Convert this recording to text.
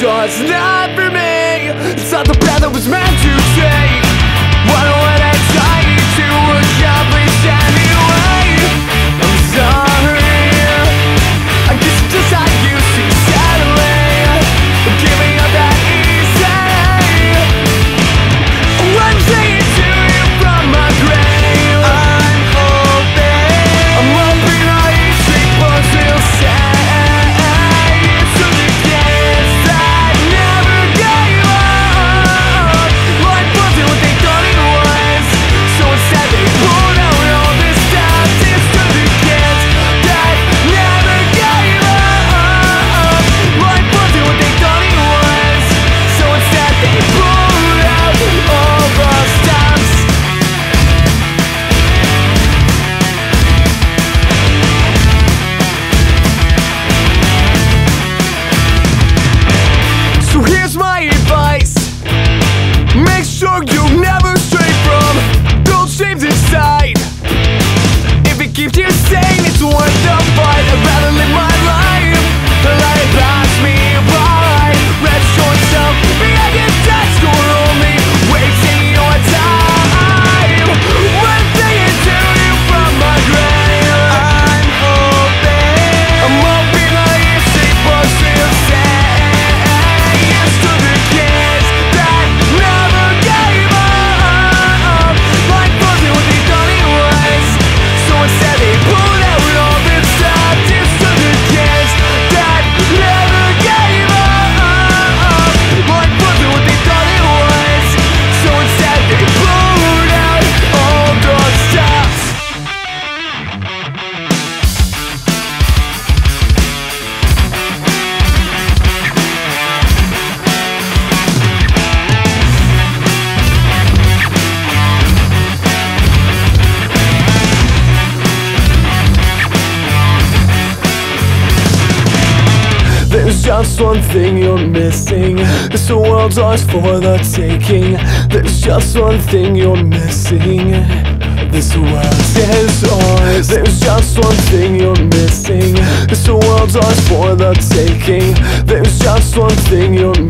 just not for me. It's not the path I was meant to take. Just one thing you're missing. This world's ours for the taking. There's just one thing you're missing. This world is ours There's just one thing you're missing. This world's ours for the taking. There's just one thing you're missing